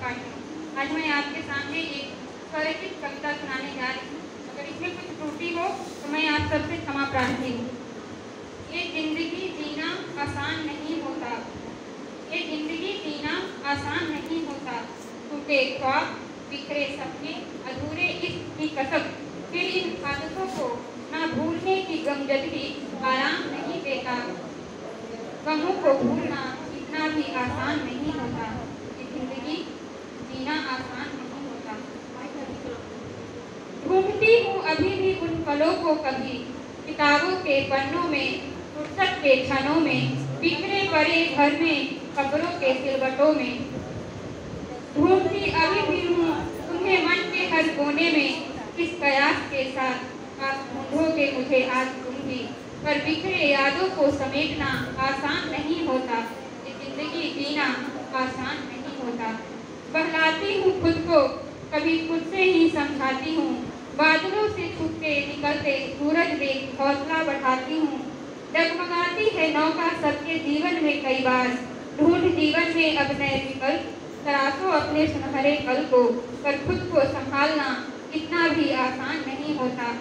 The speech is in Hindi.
पाठियों आज मैं आपके सामने एक स्वरचित कविता सुनाने जा रही हूँ। अगर इसमें कुछ त्रुटि हो तो मैं आप सबसे क्षमा प्रार्थी हूँ। ये ज़िंदगी जीना आसान नहीं होता। ये ज़िंदगी जीना आसान नहीं होता। टूटे ख्वाब, बिखरे सपने, अधूरे इश्क कसक। फिर इन आदतों को ना भूलने की गमजदगी आराम नहीं देता। गमों को भूलना इतना भी आसान नहीं होता। ये जीना आसान नहीं होता। ढूंढती हूँ अभी भी उन पलों को कभी। किताबों के पन्नों में फुर्सत के क्षणों में, बिखरे पड़े घर में कब्रों के सिलवटों में। ढूंढती अभी भी हूँ तुम्हें मन के हर कोने में। किस कयास के साथ आप ढूंढोगे मुझे आज भी। पर बिखरे यादों को समेटना आसान नहीं होता। ज़िंदगी जीना आसान नहीं होता। बहलाती हूँ खुद को, कभी खुद से ही समझाती हूँ। बादलों से छुप के निकलते सूरज देख हौसला बढ़ाती हूँ। डगमगाती है नौका सबके जीवन में कई बार। ढूंढ जीवन में अब नए विकल्प। तराशो अपने सुनहरे कल को, पर खुद को संभालना इतना भी आसान नहीं होता।